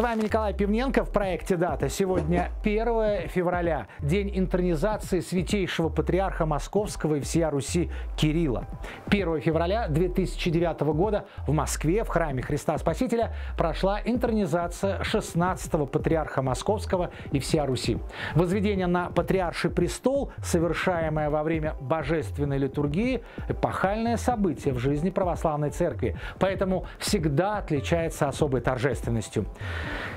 вами Николай Пивненко в проекте «Дата». Сегодня 1 февраля, день интронизации святейшего патриарха Московского и всея Руси Кирилла. 1 февраля 2009 года в Москве в храме Христа Спасителя прошла интронизация 16-го патриарха Московского и всея Руси. Возведение на патриарший престол, совершаемое во время божественной литургии, эпохальное событие в жизни православной церкви, поэтому всегда отличается особой торжественностью.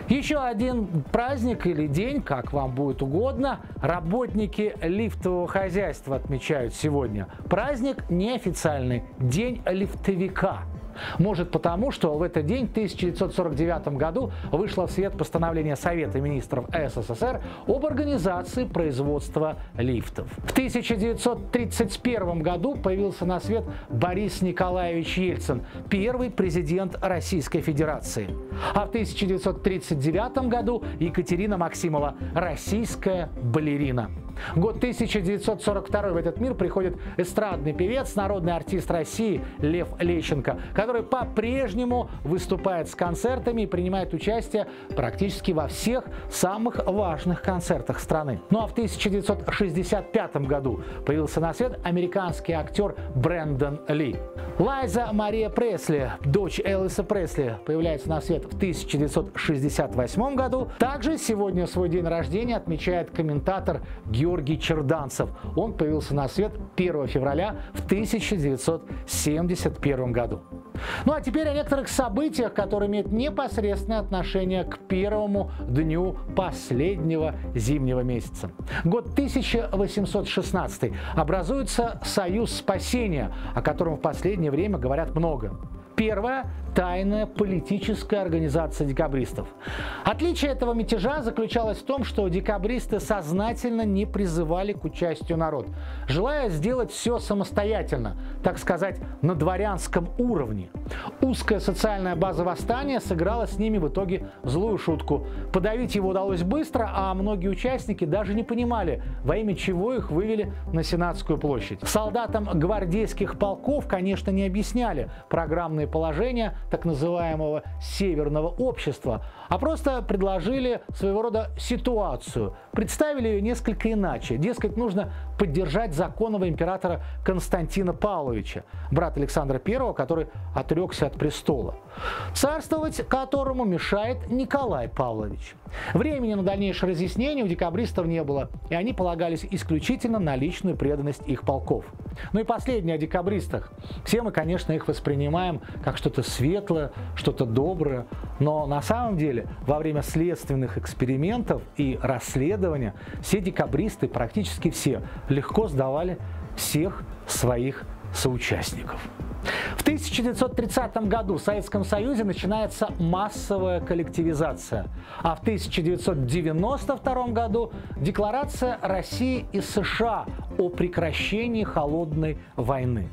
Еще один праздник или день, как вам будет угодно, работники лифтового хозяйства отмечают сегодня. Праздник неофициальный – День лифтовика – может потому, что в этот день, в 1949 году, вышло в свет постановление Совета министров СССР об организации производства лифтов. В 1931 году появился на свет Борис Николаевич Ельцин, первый президент Российской Федерации. А в 1939 году Екатерина Максимова, российская балерина. Год 1942 в этот мир приходит эстрадный певец, народный артист России Лев Лещенко, который по-прежнему выступает с концертами и принимает участие практически во всех самых важных концертах страны. Ну а в 1965 году появился на свет американский актер Брэндон Ли. Лайза Мария Пресли, дочь Элвиса Пресли, появляется на свет в 1968 году. Также сегодня свой день рождения отмечает комментатор Георгий Черданцев. Он появился на свет 1 февраля в 1971 году. Ну а теперь о некоторых событиях, которые имеют непосредственное отношение к первому дню последнего зимнего месяца. Год 1816. Образуется Союз спасения, о котором в последнее время говорят много. Первое – тайная политическая организация декабристов. Отличие этого мятежа заключалось в том, что декабристы сознательно не призывали к участию народ, желая сделать все самостоятельно, так сказать, на дворянском уровне. Узкая социальная база восстания сыграла с ними в итоге злую шутку. Подавить его удалось быстро, а многие участники даже не понимали, во имя чего их вывели на Сенатскую площадь. Солдатам гвардейских полков, конечно, не объясняли программные положения так называемого северного общества, а просто предложили своего рода ситуацию, представили ее несколько иначе. Дескать, нужно поддержать законного императора Константина Павловича, брат Александра I, который отрекся от престола, царствовать которому мешает Николай Павлович. Времени на дальнейшее разъяснение у декабристов не было, и они полагались исключительно на личную преданность их полков. Ну и последнее о декабристах. Все мы, конечно, их воспринимаем как что-то светлое, что-то доброе, но на самом деле во время следственных экспериментов и расследования все декабристы, практически все, легко сдавали всех своих соучастников. В 1930 году в Советском Союзе начинается массовая коллективизация, а в 1992 году Декларация России и США о прекращении холодной войны.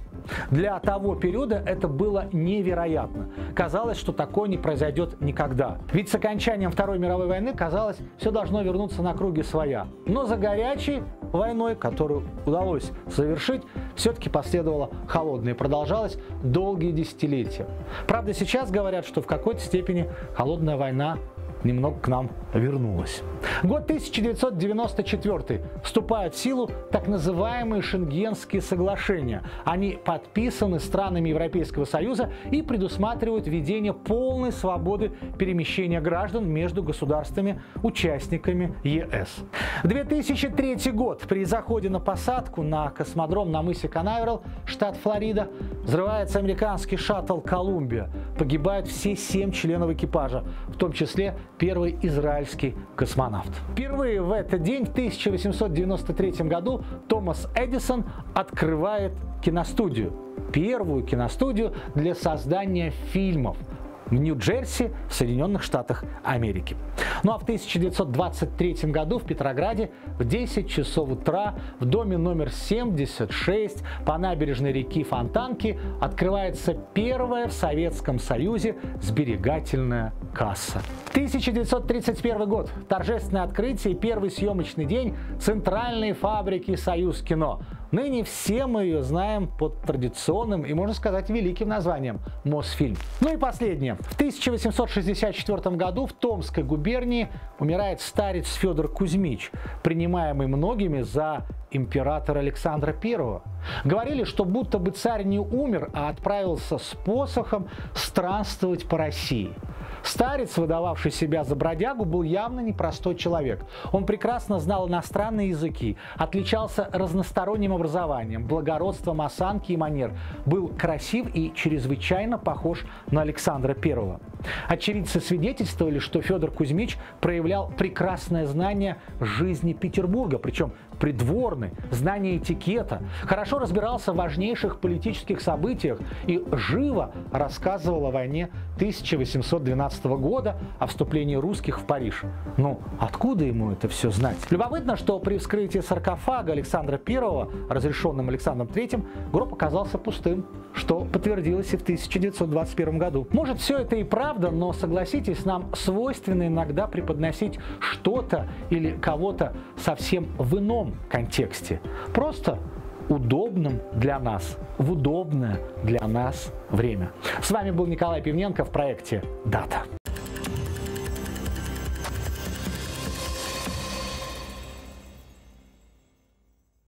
Для того периода это было невероятно. Казалось, что такое не произойдет никогда. Ведь с окончанием Второй мировой войны, казалось, все должно вернуться на круги своя. Но за горячей войной, которую удалось завершить, все-таки последовала холодная и продолжалась долгие десятилетия. Правда, сейчас говорят, что в какой-то степени холодная война немного к нам вернулась. Год 1994. Вступают в силу так называемые Шенгенские соглашения. Они подписаны странами Европейского Союза и предусматривают введение полной свободы перемещения граждан между государствами-участниками ЕС. 2003 год. При заходе на посадку на космодром на мысе Канаверал, штат Флорида, взрывается американский шаттл «Колумбия». Погибают все семь членов экипажа, в том числе первый израильский космонавт. Впервые в этот день, в 1893 году, Томас Эдисон открывает киностудию. Первую киностудию для создания фильмов – в Нью-Джерси, в Соединенных Штатах Америки. Ну а в 1923 году в Петрограде в 10 часов утра в доме номер 76 по набережной реки Фонтанки открывается первая в Советском Союзе сберегательная касса. 1931 год. Торжественное открытие и первый съемочный день центральной фабрики «Союз кино». Ныне все мы ее знаем под традиционным и, можно сказать, великим названием Мосфильм. Ну и последнее. В 1864 году в Томской губернии умирает старец Федор Кузьмич, принимаемый многими за императора Александра I. Говорили, что будто бы царь не умер, а отправился с посохом странствовать по России. Старец, выдававший себя за бродягу, был явно непростой человек. Он прекрасно знал иностранные языки, отличался разносторонним образованием, благородством осанки и манер, был красив и чрезвычайно похож на Александра I. Очевидцы свидетельствовали, что Федор Кузьмич проявлял прекрасное знание жизни Петербурга, причем придворный, знание этикета, хорошо разбирался в важнейших политических событиях и живо рассказывал о войне 1812 года, о вступлении русских в Париж. Ну, откуда ему это все знать? Любопытно, что при вскрытии саркофага Александра I, разрешенным Александром III, гроб оказался пустым, что подтвердилось и в 1921 году. Может, все это и правда, но согласитесь, нам свойственно иногда преподносить что-то или кого-то совсем в ином контексте. Просто удобным для нас, в удобное для нас время. С вами был Николай Пивненко в проекте «Дата».